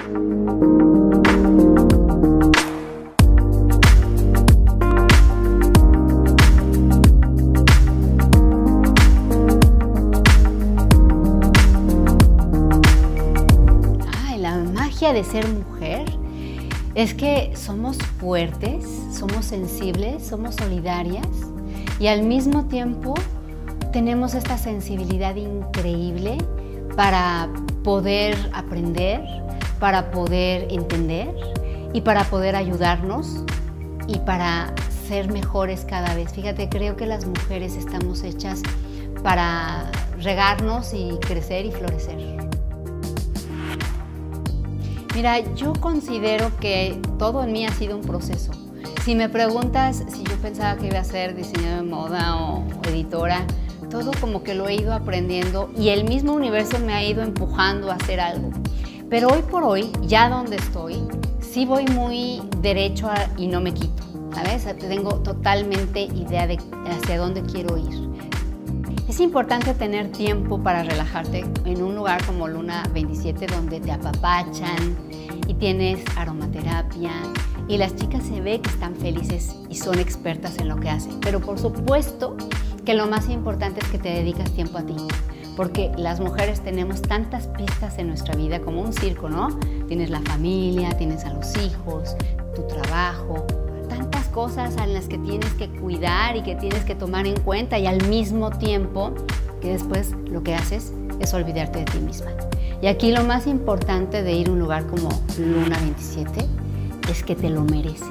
Ay, la magia de ser mujer es que somos fuertes, somos sensibles, somos solidarias y al mismo tiempo tenemos esta sensibilidad increíble para poder aprender, para poder entender y para poder ayudarnos y para ser mejores cada vez. Fíjate, creo que las mujeres estamos hechas para regarnos y crecer y florecer. Mira, yo considero que todo en mí ha sido un proceso. Si me preguntas si yo pensaba que iba a ser diseñadora de moda o editora, todo como que lo he ido aprendiendo y el mismo universo me ha ido empujando a hacer algo. Pero hoy por hoy, ya donde estoy, sí voy muy derecho y no me quito, ¿sabes? Tengo totalmente idea de hacia dónde quiero ir. Es importante tener tiempo para relajarte en un lugar como Luna 27 donde te apapachan y tienes aromaterapia y las chicas se ve que están felices y son expertas en lo que hacen. Pero por supuesto que lo más importante es que te dedicas tiempo a ti. Porque las mujeres tenemos tantas pistas en nuestra vida como un circo, ¿no? Tienes la familia, tienes a los hijos, tu trabajo, tantas cosas en las que tienes que cuidar y que tienes que tomar en cuenta y al mismo tiempo que después lo que haces es olvidarte de ti misma. Y aquí lo más importante de ir a un lugar como Luna 27 es que te lo mereces.